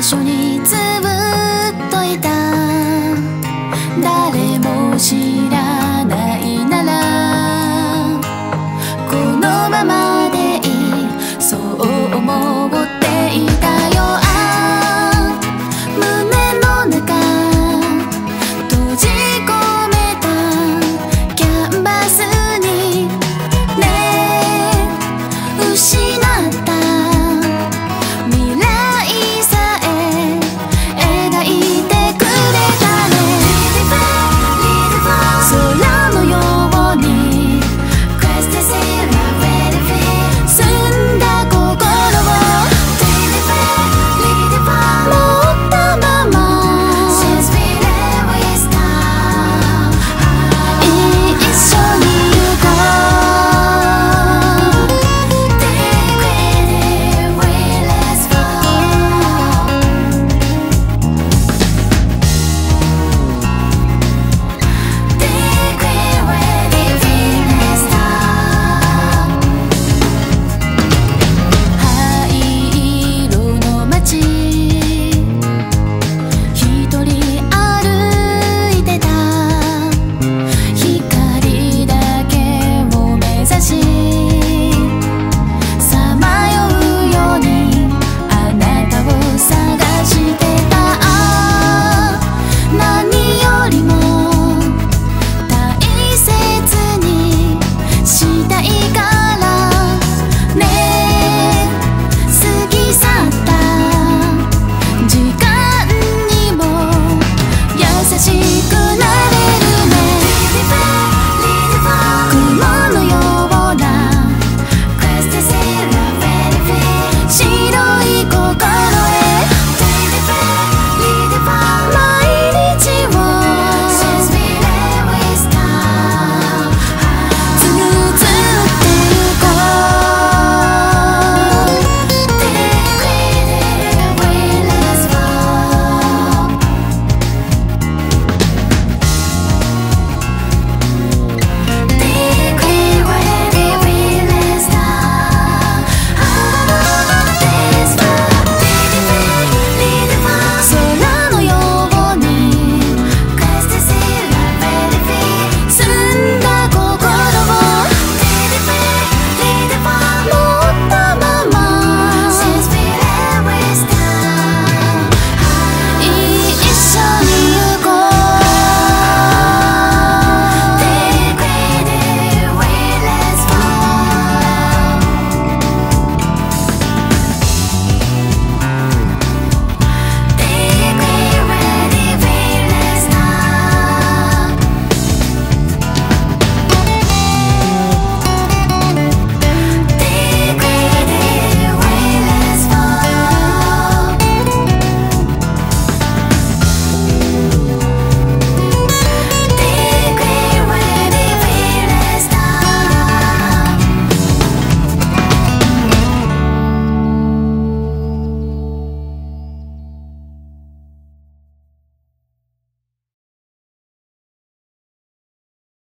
哪里？